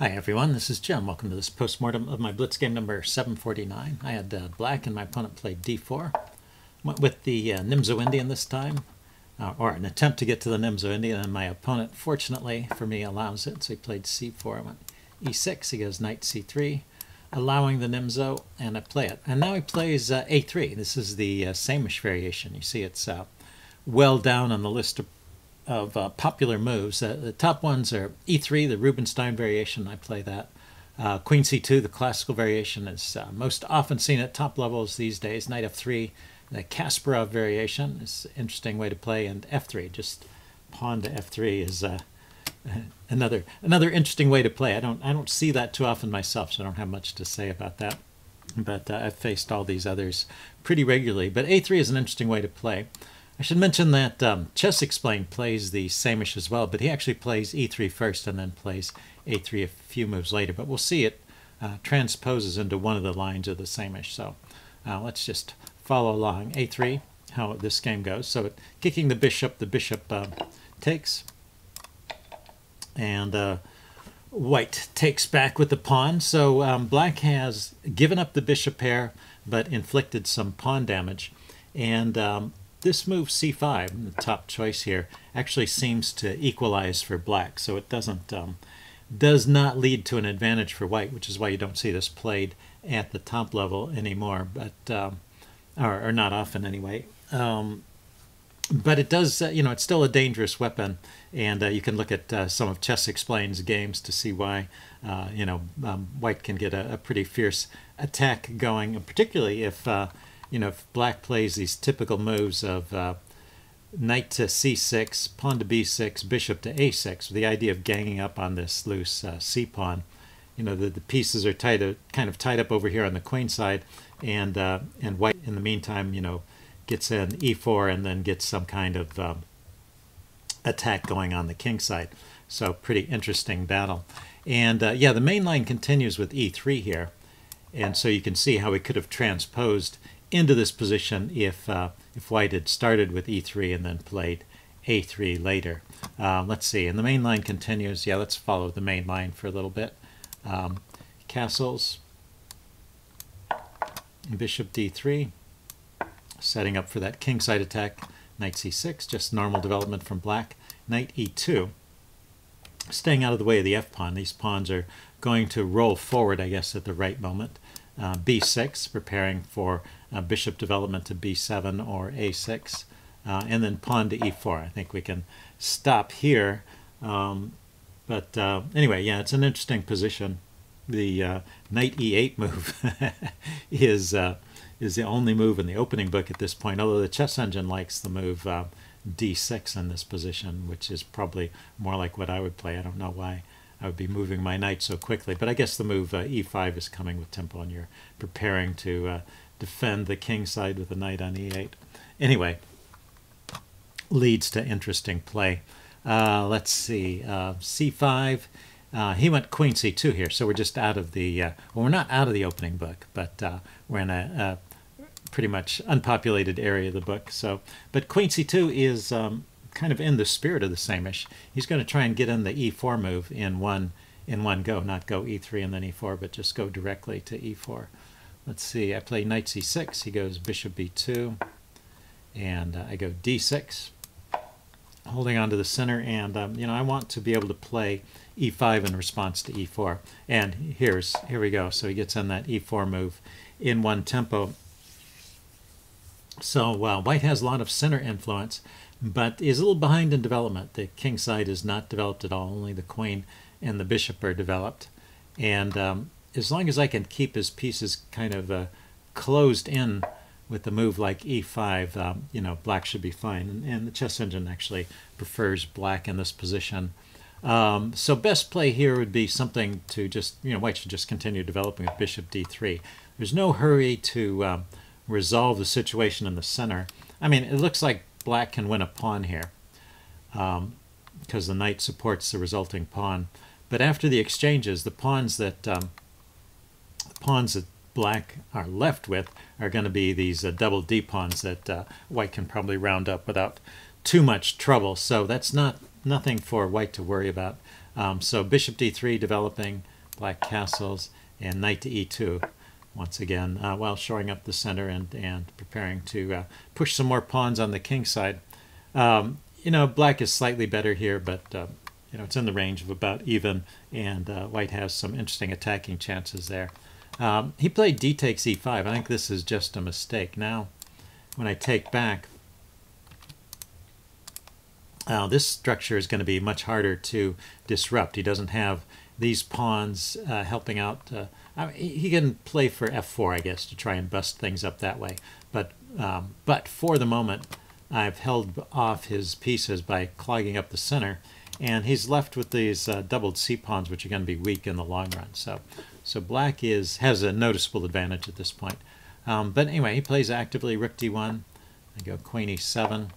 Hi everyone, this is Jim. Welcome to this postmortem of my blitz game number 749. I had uh, black and my opponent played d4. Went with the uh, Nimzo Indian this time, uh, or an attempt to get to the Nimzo Indian, and my opponent, fortunately for me, allows it. So he played c4, I went e6, he goes knight c3, allowing the Nimzo, and I play it. And now he plays uh, a3. This is the uh, Saemisch variation. You see it's uh, well down on the list of of uh, popular moves. Uh, the top ones are E3, the Rubinstein variation. I play that. Uh, Queen C2, the classical variation, is uh, most often seen at top levels these days. Knight F3, the Kasparov variation is an interesting way to play, and F3, just pawn to F3 is uh, another another interesting way to play. I don't I don't see that too often myself, so I don't have much to say about that. But uh, I've faced all these others pretty regularly. But A3 is an interesting way to play. I should mention that um, Chess Explained plays the Saemisch as well, but he actually plays e3 first and then plays a3 a few moves later. But we'll see it uh, transposes into one of the lines of the Saemisch. So uh, let's just follow along. a3, how this game goes. So kicking the bishop, the bishop uh, takes, and uh, white takes back with the pawn. So um, black has given up the bishop pair, but inflicted some pawn damage. And um, this move c5, the top choice here, actually seems to equalize for black, so it doesn't um, does not lead to an advantage for white, which is why you don't see this played at the top level anymore, but um, or, or, not often anyway. Um, but it does, uh, you know, it's still a dangerous weapon, and uh, you can look at uh, some of Chess Explains games to see why, uh, you know, um, white can get a, a, pretty fierce attack going, particularly if uh, you know, if black plays these typical moves of uh, knight to c6, pawn to b6, bishop to a6, with the idea of ganging up on this loose uh, c pawn, you know, the, the pieces are tied, uh, kind of tied up over here on the queen side, and uh, and white in the meantime, you know, gets an e4 and then gets some kind of um, attack going on the king side. So pretty interesting battle. And uh, yeah, the main line continues with e3 here. And so you can see how we could have transposed into this position if, uh, if white had started with e3 and then played a3 later. Um, let's see, and the main line continues. Yeah, let's follow the main line for a little bit. Um, castles, bishop d3, setting up for that kingside attack, knight c6, just normal development from black, knight e2, staying out of the way of the f-pawn. These pawns are going to roll forward, I guess, at the right moment. Uh, b6, preparing for uh, bishop development to b7 or a6, uh, and then pawn to e4. I think we can stop here. Um, but uh, anyway, yeah, it's an interesting position. The uh, knight e8 move is is the only move in the opening book at this point, although the chess engine likes the move uh, d6 in this position, which is probably more like what I would play. I don't know why I would be moving my knight so quickly, but I guess the move e5 is coming with tempo, and you're preparing to defend the king side with a knight on e8. Anyway, leads to interesting play. Uh, let's see, uh, c5. Uh, he went queen c2 here, so we're just out of the, uh, well, we're not out of the opening book, but uh, we're in a, a, pretty much unpopulated area of the book. So, But queen c2 is um, kind of in the spirit of the Saemisch. He's going to try and get in the e4 move in one in one go, not go e3 and then e4, but just go directly to e4. Let's see, I play knight c6, he goes bishop b2, and uh, I go d6, holding on to the center, and um, you know I want to be able to play e5 in response to e4. And here's here we go. So he gets in that e4 move in one tempo. So uh, white has a lot of center influence, but is a little behind in development. The king side is not developed at all. Only the queen and the bishop are developed. And um, as long as I can keep his pieces kind of uh, closed in with the move like e5, um, you know, black should be fine. And, and, the chess engine actually prefers black in this position. Um, so best play here would be something to just, you know, white should just continue developing with bishop d3. There's no hurry to um, resolve the situation in the center. I mean, it looks like black can win a pawn here because um, the knight supports the resulting pawn. But after the exchanges, the pawns that um, pawns that black are left with are going to be these uh, double D pawns that uh, white can probably round up without too much trouble. So that's not nothing for white to worry about. Um, so bishop d3 developing, Black castles and knight to e2 once again uh, while shoring up the center and, and preparing to uh, push some more pawns on the king side. Um, you know, black is slightly better here, but uh, you know it's in the range of about even, and uh, white has some interesting attacking chances there. Um, he played d takes e5. I think this is just a mistake. Now, when I take back, uh, this structure is going to be much harder to disrupt. He doesn't have these pawns uh, helping out. I mean, he can play for f4, I guess, to try and bust things up that way. But um, but for the moment, I've held off his pieces by clogging up the center, and he's left with these uh, doubled c pawns, which are going to be weak in the long run. So so black is has a noticeable advantage at this point. Um, but anyway, he plays actively rook d1. I go queen e7,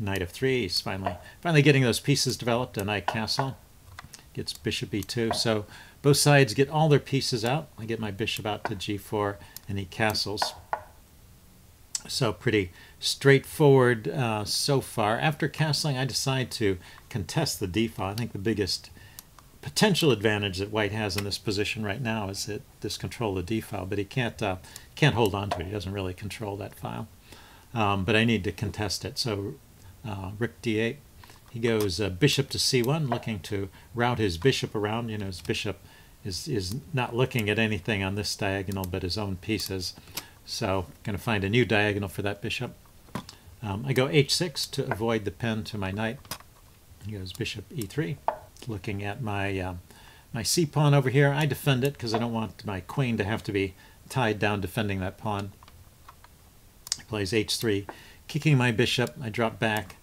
knight of 3 He's finally finally getting those pieces developed. A knight castle gets bishop e2. So both sides get all their pieces out. I get my bishop out to g4 and he castles. So pretty straightforward uh, so far. After castling, I decide to contest the d file. I think the biggest potential advantage that white has in this position right now is that this control of the d file, but he can't uh, can't hold on to it. He doesn't really control that file. Um, but I need to contest it. So uh, rook d8. He goes uh, bishop to c1, looking to route his bishop around. You know, his bishop is, is not looking at anything on this diagonal but his own pieces. So going to find a new diagonal for that bishop. Um, I go h6 to avoid the pen to my knight. He goes bishop e3, looking at my uh, my c pawn over here. I defend it because I don't want my queen to have to be tied down defending that pawn. He plays h3, kicking my bishop. I drop back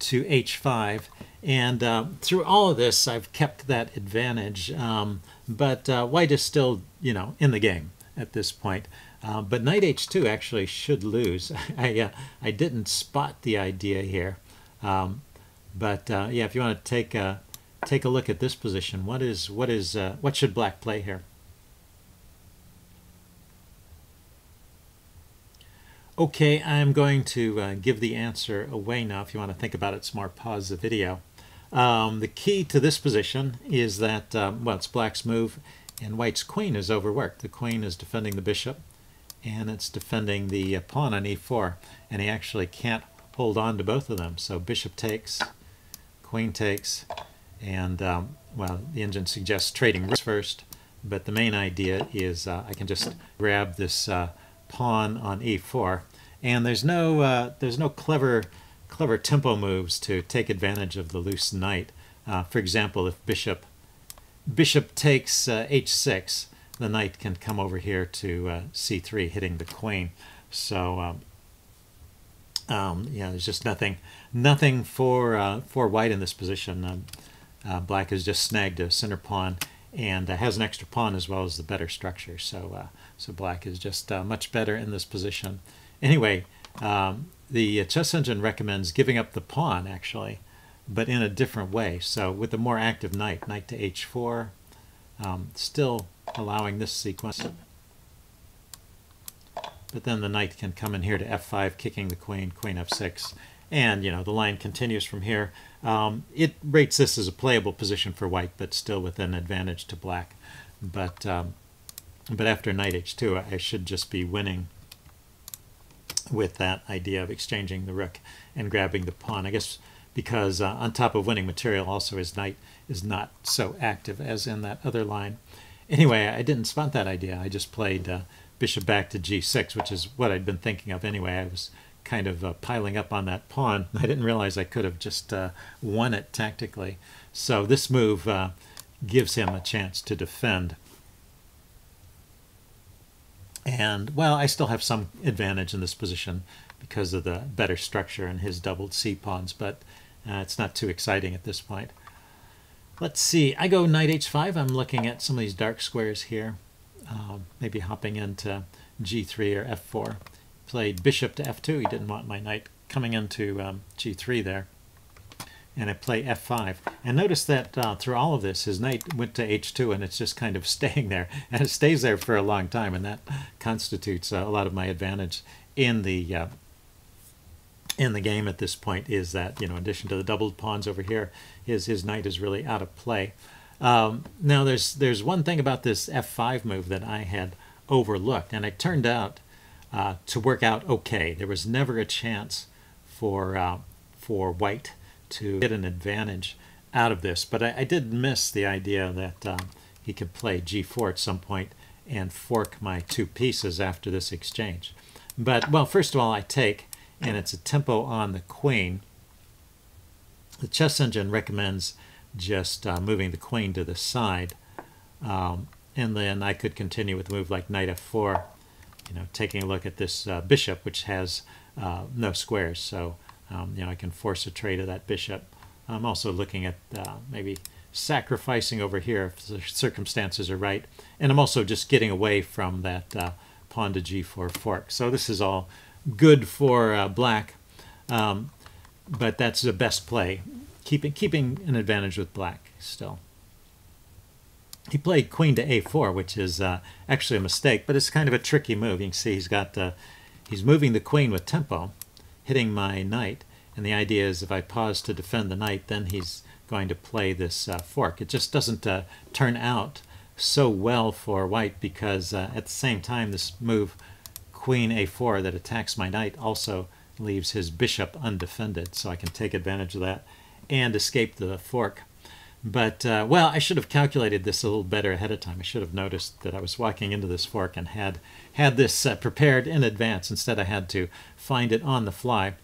to h5. And uh, through all of this, I've kept that advantage. Um, but uh, white is still, you know, in the game at this point. Uh, but knight h2 actually should lose. I, uh, I didn't spot the idea here. Um, but uh, yeah, if you want to take a, take a look at this position, what is what is uh, what should black play here? Okay, I'm going to uh, give the answer away now. If you want to think about it some more, pause the video. Um, the key to this position is that, um, well, it's black's move, and white's queen is overworked. The queen is defending the bishop, and it's defending the pawn on e4, and he actually can't hold on to both of them. So bishop takes, queen takes, and, um, well, the engine suggests trading first, but the main idea is uh, I can just grab this uh, pawn on e4, and there's no uh, there's no clever clever tempo moves to take advantage of the loose knight. Uh, for example, if bishop bishop takes uh, h6, the knight can come over here to uh, c3, hitting the queen. So um, um, yeah, there's just nothing nothing for uh, for white in this position. Um, uh, black has just snagged a center pawn and has an extra pawn as well as the better structure. So, so black is just uh, much better in this position. Anyway, um, the chess engine recommends giving up the pawn actually, but in a different way. So with a more active knight, knight to h4, um, still allowing this sequence. But then the knight can come in here to f5, kicking the queen, queen f6, and you know the line continues from here. Um, it rates this as a playable position for white, but still with an advantage to black. But um, but after knight h2, I should just be winning with that idea of exchanging the rook and grabbing the pawn. I guess because uh, on top of winning material, also his knight is not so active as in that other line. Anyway, I didn't spot that idea. I just played uh, bishop back to g6, which is what I'd been thinking of anyway. I was kind of uh, piling up on that pawn. I didn't realize I could have just uh, won it tactically. So this move uh, gives him a chance to defend. And, well, I still have some advantage in this position because of the better structure and his doubled c-pawns, but uh, it's not too exciting at this point. Let's see, I go knight h5. I'm looking at some of these dark squares here, uh, maybe hopping into g3 or f4 played bishop to f2. He didn't want my knight coming into um, g3 there. And I play f5. And notice that uh, through all of this, his knight went to h2, and it's just kind of staying there. And it stays there for a long time, and that constitutes uh, a lot of my advantage in the uh, in the game at this point is that, you know, in addition to the doubled pawns over here, his, his knight is really out of play. Um, now, there's there's one thing about this f5 move that I had overlooked, and it turned out uh, to work out okay. There was never a chance for uh, for white to get an advantage out of this, but I, I did miss the idea that um, he could play g4 at some point and fork my two pieces after this exchange. But, well, first of all, I take, and it's a tempo on the queen. The chess engine recommends just uh, moving the queen to the side. Um, and then I could continue with a move like knight f4, you know, taking a look at this uh, bishop, which has uh, no squares. So, um, you know, I can force a trade of that bishop. I'm also looking at uh, maybe sacrificing over here if the circumstances are right. And I'm also just getting away from that uh, pawn to g4 fork. So this is all good for uh, black, um, but that's the best play, keeping, keeping an advantage with black still. He played queen to a4, which is uh, actually a mistake, but it's kind of a tricky move. You can see he's got uh, he's moving the queen with tempo, hitting my knight, and the idea is if I pause to defend the knight, then he's going to play this uh, fork. It just doesn't uh, turn out so well for white because uh, at the same time this move queen a4 that attacks my knight also leaves his bishop undefended so I can take advantage of that and escape the fork. But, uh, well, I should have calculated this a little better ahead of time. I should have noticed that I was walking into this fork and had had this uh, prepared in advance. Instead, I had to find it on the fly.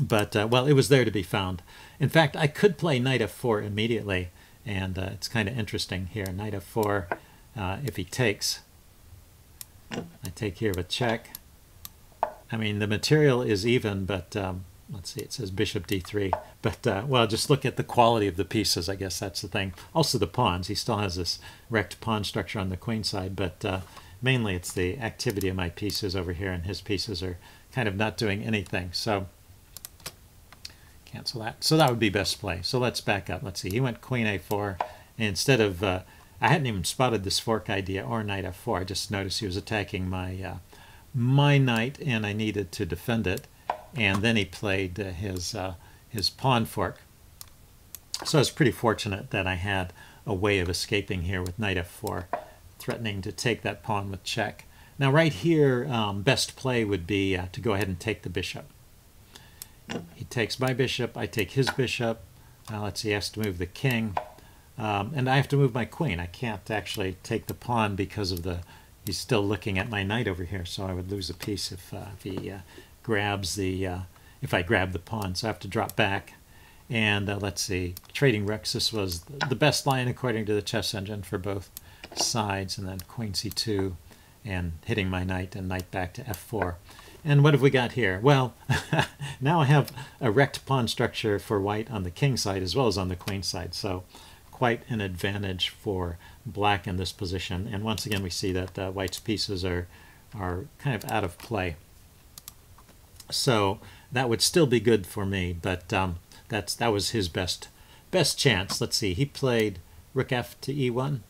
But, uh, well, it was there to be found. In fact, I could play knight f4 immediately, and uh, it's kind of interesting here. Knight f4, uh, if he takes, I take here with check. I mean, the material is even, but um, let's see, it says bishop d3. But, uh, well, just look at the quality of the pieces. I guess that's the thing. Also the pawns. He still has this wrecked pawn structure on the queen side, but uh, mainly it's the activity of my pieces over here, and his pieces are kind of not doing anything. So cancel that. So that would be best play. So let's back up. Let's see. He went queen a4. instead of, uh, I hadn't even spotted this fork idea or knight f4. I just noticed he was attacking my uh, my knight, and I needed to defend it and then he played uh, his uh, his pawn fork. So I was pretty fortunate that I had a way of escaping here with knight f4, threatening to take that pawn with check. Now right here, um, best play would be uh, to go ahead and take the bishop. He takes my bishop, I take his bishop. Uh, let's see, he has to move the king. Um, and I have to move my queen. I can't actually take the pawn because of the, he's still looking at my knight over here, so I would lose a piece if, uh, if he uh, grabs the, uh, if I grab the pawn. So I have to drop back. And uh, let's see, trading rooks, this was the best line according to the chess engine for both sides. And then queen c2 and hitting my knight and knight back to f4. And what have we got here? Well, now I have a wrecked pawn structure for white on the king side as well as on the queen side. So quite an advantage for black in this position. And once again, we see that uh, white's pieces are, are kind of out of play. So that would still be good for me, but um, that's that was his best best chance. Let's see, he played rook f to e1,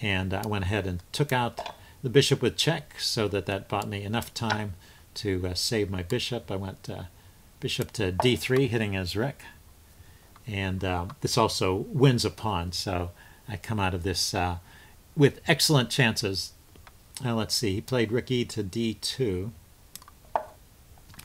and I went ahead and took out the bishop with check, so that that bought me enough time to uh, save my bishop. I went uh, bishop to d3, hitting his rook, and uh, this also wins a pawn. So I come out of this uh, with excellent chances. Now let's see, he played rook e to d2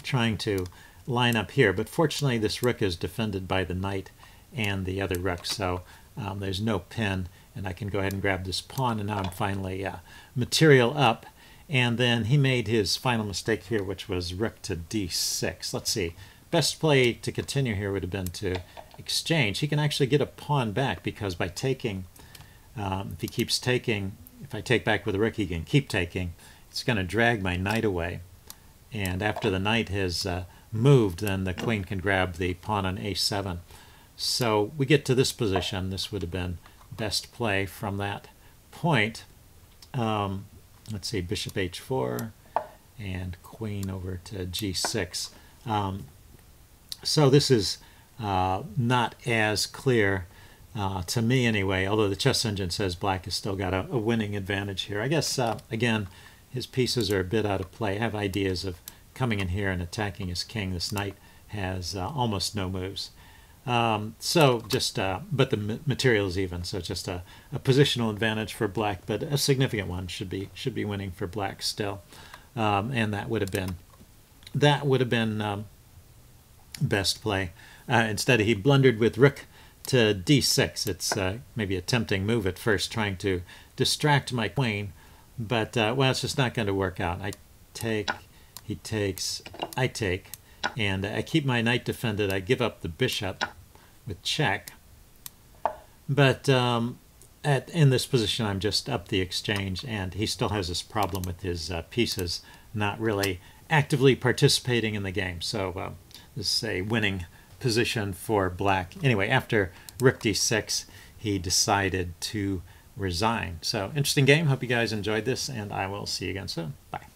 trying to line up here. But fortunately, this rook is defended by the knight and the other rook, so um, there's no pin, and I can go ahead and grab this pawn, and now I'm finally uh, material up. And then he made his final mistake here, which was rook to d6. Let's see. Best play to continue here would have been to exchange. He can actually get a pawn back because by taking, um, if he keeps taking, if I take back with a rook, he can keep taking. It's going to drag my knight away. And after the knight has uh, moved, then the queen can grab the pawn on a7. So we get to this position. This would have been best play from that point. Um, let's see, bishop h4 and queen over to g6. Um, so this is uh, not as clear uh, to me anyway, although the chess engine says black has still got a, a winning advantage here. I guess, uh, again, his pieces are a bit out of play. I have ideas of coming in here and attacking his king. This knight has uh, almost no moves. Um, so just, uh, but the material is even, so just a, a, positional advantage for black, but a significant one should be should be winning for black still, um, and that would have been that would have been um, best play. Uh, instead, he blundered with rook to d6. It's uh, maybe a tempting move at first, trying to distract my queen, but uh, well, it's just not going to work out. I take, he takes, I take, and I keep my knight defended. I give up the bishop with check, but um, at, in this position, I'm just up the exchange, and he still has this problem with his uh, pieces not really actively participating in the game. So uh, this is a winning position for black. Anyway, after rook d6, he decided to resign. So interesting game. Hope you guys enjoyed this, and I will see you again soon. Bye.